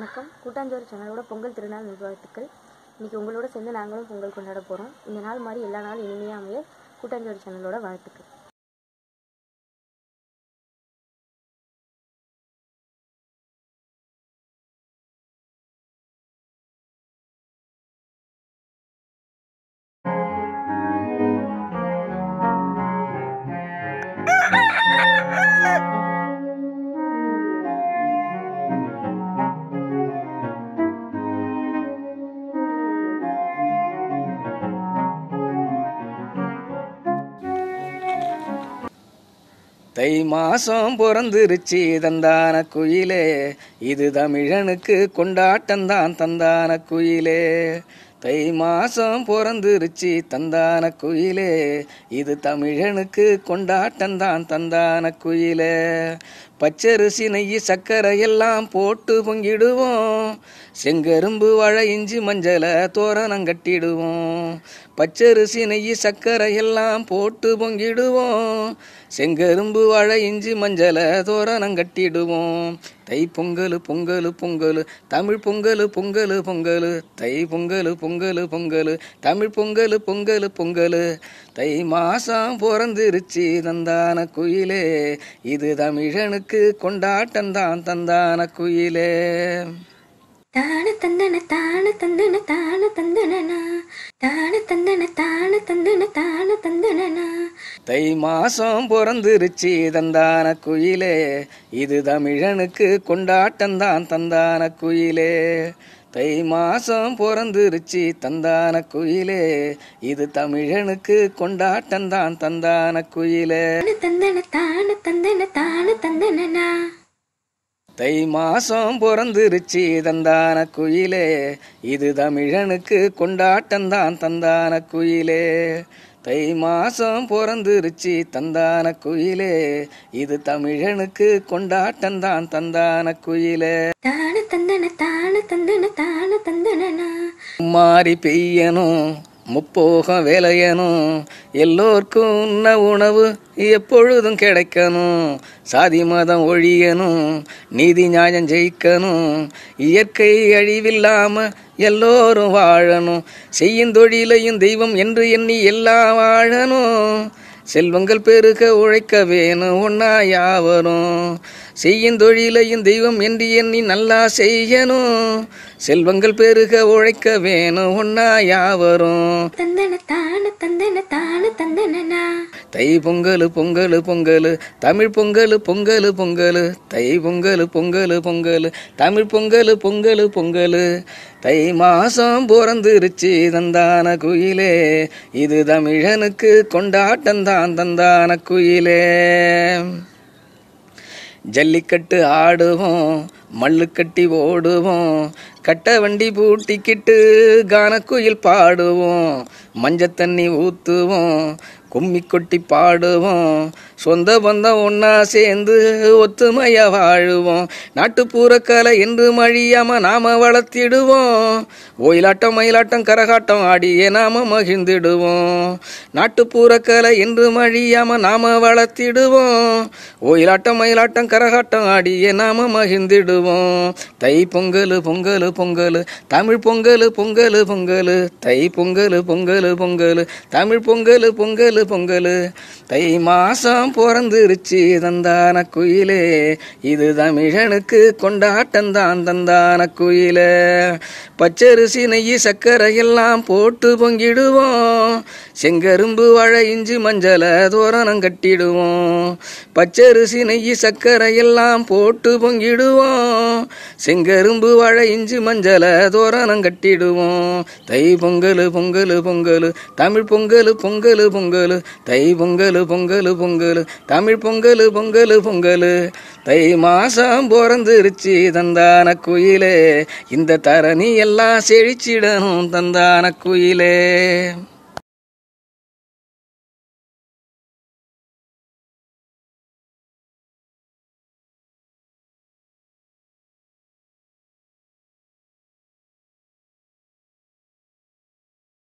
வணக்கம். கூட்டாஞ்சோறு சேனலோட பொங்கல் திருநாள் நிர்வாகத்துக்கள். இன்றைக்கி உங்களோட சேர்ந்து நாங்களும் பொங்கல் கொண்டாட போகிறோம் இந்த நாள் மாதிரி எல்லா நாளும் இனிமையாக அமைய கூட்டாஞ்சோறு சேனலோட வாழ்த்துக்கள். தை மாசம் பிறந்துருச்சு தந்தான குயிலே. இது தமிழனுக்கு கொண்டாட்டம்தான் தந்தான குயிலே. தை மாசம் பிறந்துருச்சு தந்தான குயிலே. இது தமிழனுக்கு கொண்டாட்டந்தான் தந்தான குயிலே. பச்சரிசி நெய் சக்கரை எல்லாம் போட்டு பொங்கிடுவோம். செங்கரும்பு வாழை இஞ்சி மஞ்சளை தோரணம் கட்டிடுவோம். பச்சரிசி நெய் சக்கரை எல்லாம் போட்டு பொங்கிடுவோம். செங்கரும்பு வாழை இஞ்சி மஞ்சளை தோரணம் கட்டிடுவோம். தை பொங்கல் பொங்கல் பொங்கல். தமிழ் பொங்கல் பொங்கல் பொங்கல். தை பொங்கல் பொங்கல் பொங்கல். தமிழ் பொங்கல் பொங்கல் பொங்கல். தை மாசம் பிறந்துருச்சு தந்தான குயிலே. இது தமிழனுக்கு கொண்டாட்டம்தான் தந்தான குயிலே. தான தந்தன தான தந்தன தான தந்தனனா. தான தந்தன தான தந்தன தை மாசம் பிறந்துருச்சு தந்தான குயிலே. இது தமிழனுக்கு கொண்டாட்டம்தான் தந்தான குயிலே. தை மாசம் பிறந்துருச்சு தந்தான குயிலே. இது தமிழனுக்கு கொண்டாட்டம்தான் தந்தான குயிலே. தான தந்தன தான தந்தன தான தந்தனனா? தை மாசம் பிறந்துருச்சு தந்தான குயிலே. இது தமிழனுக்கு கொண்டாட்டம்தான் தந்தான குயிலே. தை மாசம் பிறந்துருச்சு தந்தான குயிலே. இது தமிழனுக்கு கொண்டாட்டம்தான் தந்தான குயிலே. தான தந்தன தான தந்தன தான தந்தனனா. மாறி பெய்யணும் முப்போகம் வேலையனும் எல்லோர்க்கும் உண்ண உணவு எப்பொழுதும் கிடைக்கணும். சாதி மதம் ஒழியணும் நீதி நியாயம் ஜெயிக்கணும். இயற்கை அழிவில்லாம எல்லோரும் வாழணும். செய்யும் தொழிலையும் தெய்வம் என்று எண்ணி எல்லாம் வாழணும். செல்வங்கள் பெருக உழைக்க வேணும் ஒன்னா யாவரும் செய்யும் தொழிலையும் தெய்வம் என்று எண்ணி நல்லா செய்யணும் செல்வங்கள் பெருக உழைக்க வேணும் ஒன்னா யாவரும். தான தான தை பொங்கல் பொங்கல் பொங்கல் தமிழ் பொங்கல் பொங்கல் பொங்கல் தை பொங்கல் பொங்கல் பொங்கல் தமிழ் பொங்கல் பொங்கல் பொங்கல். தை மாசம் பிறந்துருச்சு தந்தான குயிலே இது தமிழனுக்கு கொண்டாட்டம்தான் தந்தான குயிலே. ஜல்லிக்கட்டு ஆடுவோம். மல்லு கட்டி ஓடுவோம். கட்ட வண்டி பூட்டிக்கிட்டு கானக்குயில் பாடுவோம். மஞ்ச தண்ணி ஊற்றுவோம் கும்மி கொட்டி பாடுவோம். சொந்த பந்தம் ஒன்னா சேர்ந்து ஒத்துமையா வாழுவோம். நாட்டுப்புற கலை என்று மழியாம நாம வளர்த்திடுவோம். ஒயிலாட்டம் மயிலாட்டம் கரகாட்டம் ஆடியே நாம மகிழ்ந்திடுவோம். நாட்டுப்புற கலை என்று மழியாம நாம வளர்த்திடுவோம். ஒயிலாட்டம் மயிலாட்டம் கரகாட்டம் ஆடியே நாம மகிழ்ந்திடுவோம். தை பொங்கல் பொங்கல் பொங்கல். தமிழ் பொங்கல் பொங்கல் பொங்கல். தை பொங்கல் பொங்கல் பொங்கல். தமிழ் பொங்கல் பொங்கல் பொங்கல். தை மாசம் பிறந்துருச்சு தந்தான குயிலே. இது தமிழனுக்கு கொண்டாட்டம்தான் தந்தான குயிலே. பச்சரிசி நெய் சக்கரை எல்லாம் போட்டு பொங்கிடுவோம். செங்கரும்பு வாழை இஞ்சி மஞ்சளை தோரணம் கட்டிடுவோம். பச்சரிசி நெய் சக்கரை எல்லாம் போட்டு பொங்கிடுவோம். செங்கரும்பு வாழை இஞ்சி மஞ்சளை தோரணம் கட்டிடுவோம். தை பொங்கல் பொங்கல் பொங்கல். தமிழ் பொங்கல் பொங்கல் பொங்கல். தை பொங்கல் பொங்கல் பொங்கல். தமிழ் பொங்கல் பொங்கல் பொங்கல். தை மாசம் பிறந்துருச்சு தந்தான குயிலே. இந்த தரணி எல்லாம் செழிச்சிடணும் தந்தான குயிலே.